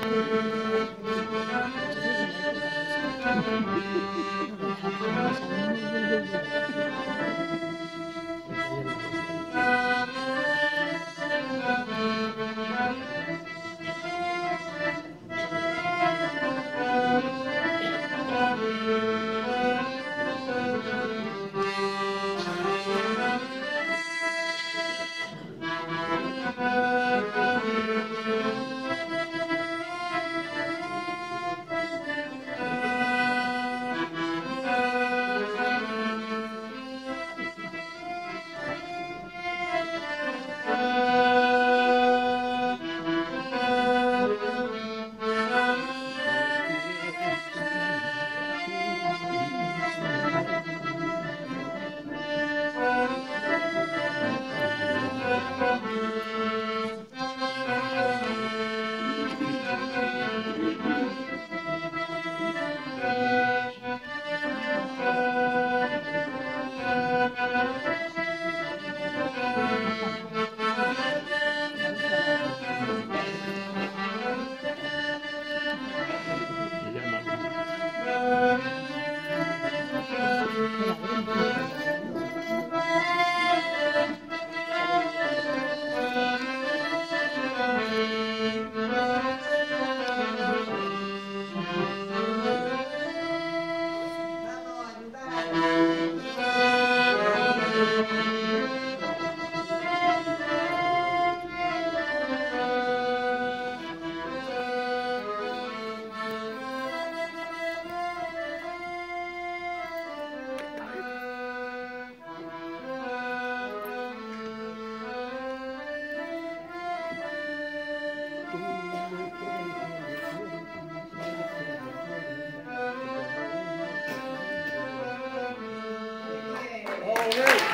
Ella Great.